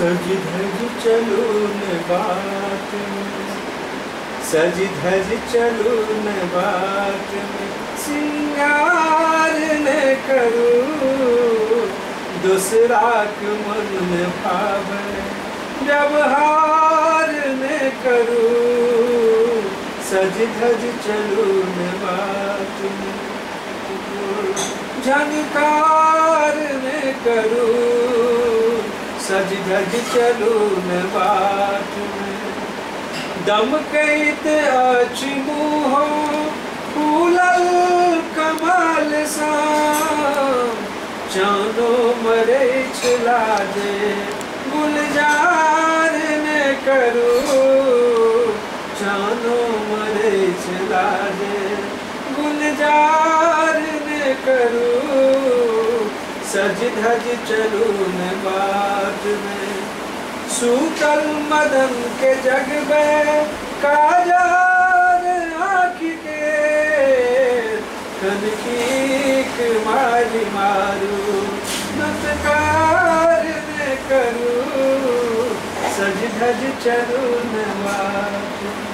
सज धज चलो न बात में। सज धज चलो न बात में। सिंगार न करो दूसरा के मन न भावे। जब हार न करो सज धज चलो न बात में। झनकार न करो सज धज चलो में। दम कैत अछि मुहो, फूलल कमाल सा चानो मरे छला दे गुलजार न करो। चानो मरे छला दे गुलजार न करो। सज धज चलो न बात में। सूतल मदन के जग में काजार आँख के। कनकीक मारी मारू नतकार न करू। सज धज चलो न बात